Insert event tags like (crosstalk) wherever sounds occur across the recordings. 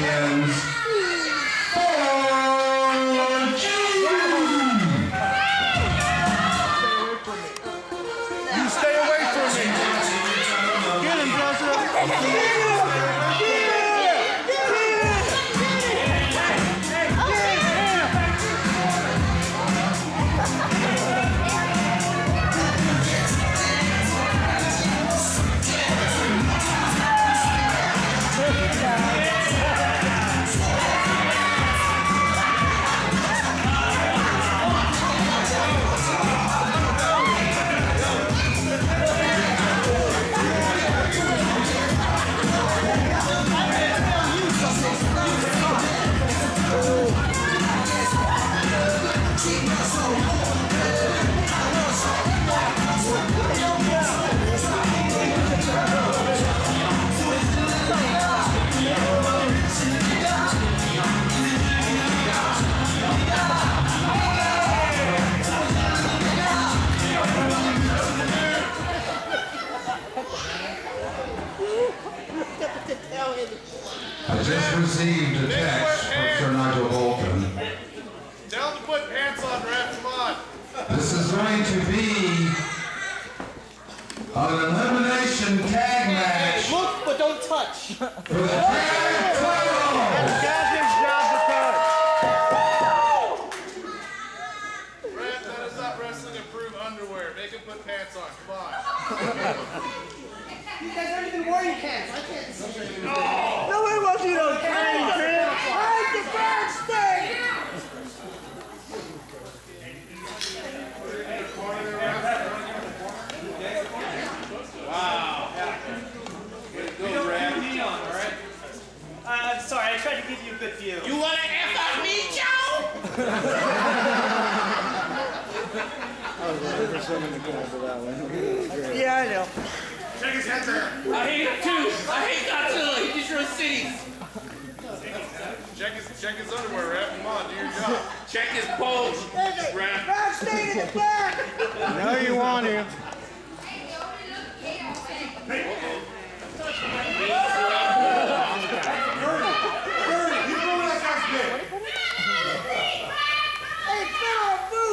team Tell him to put pants on, Ref. Come on. This is going to be an elimination tag match Look, but don't touch. for the tag title. Ref, that is not wrestling approved underwear. Make him put pants on. Come on. You guys aren't even wearing pants. I can't see. No, it wasn't okay, I hate it too. I hate Godzilla. He destroys cities. Check his, check his underwear, Ref. Come on, do your job. Check his bulge, Ref. Back staying in the back. No, you don't want him. Hey, fit on food.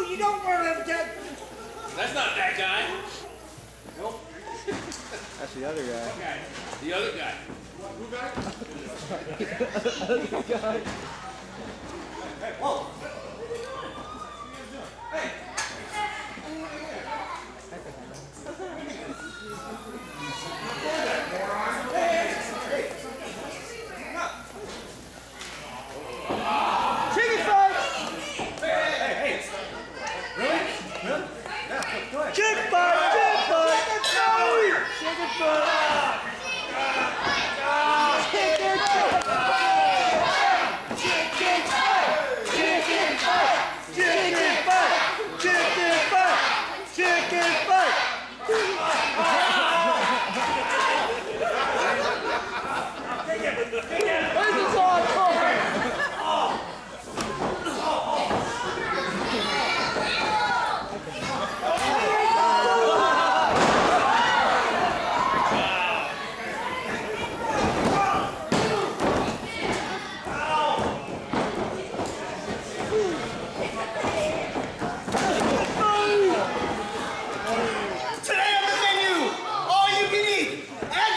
You don't wear them dead. That's not that guy. The other guy. The other (laughs) (laughs) Hey!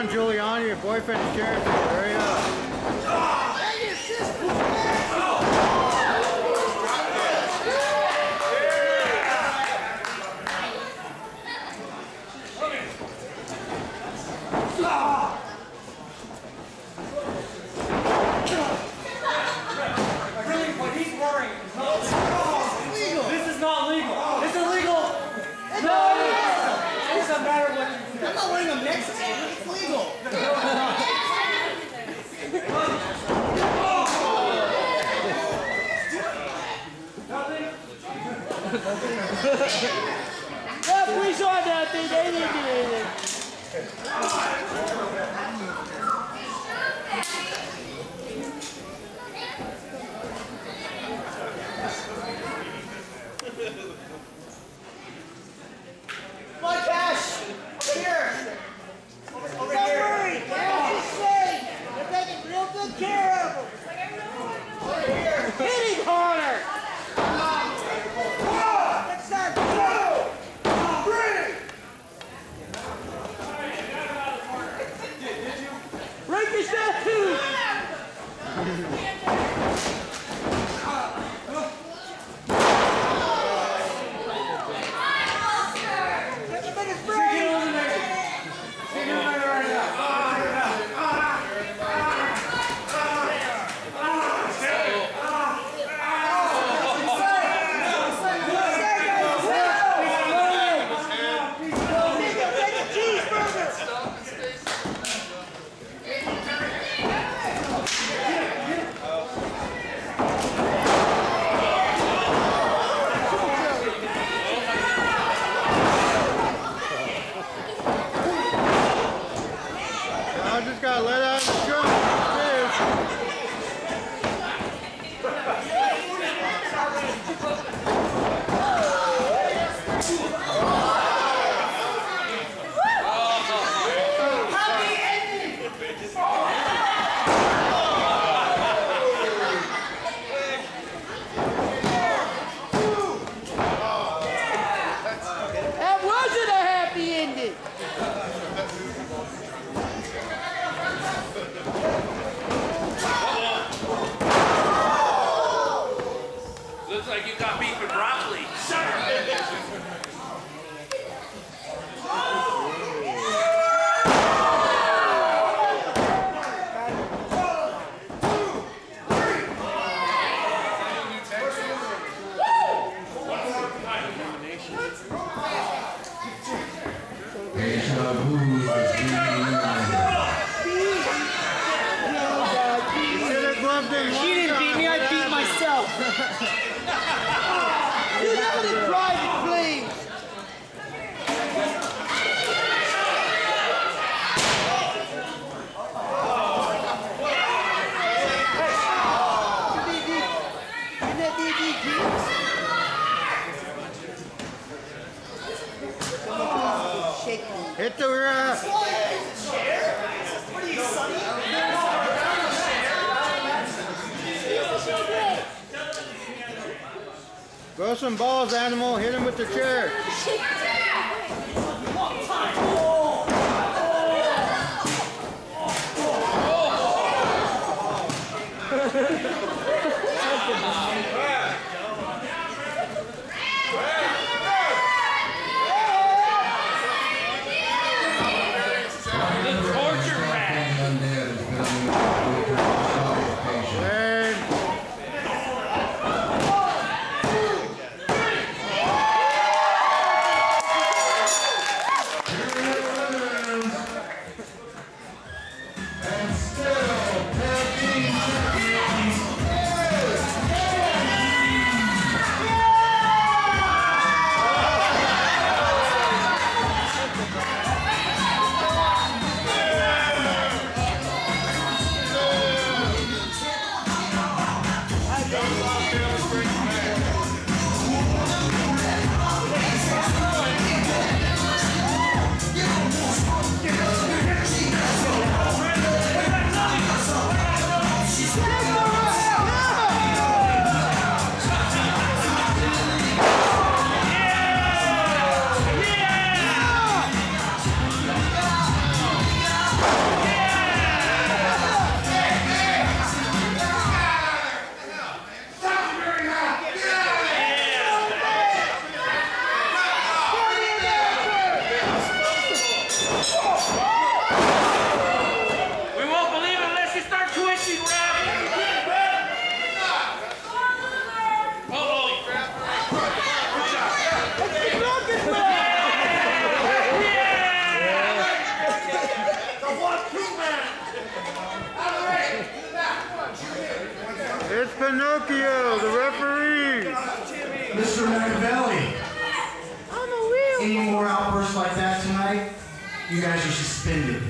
on, Giuliani. Your boyfriend's sheriff. Hurry up. America. Let's of who is being Throw some balls, animal. Hit him with the chair. (laughs) Pinocchio, the referee. Mr. Machiavelli. Any more outbursts like that tonight? You guys are suspended.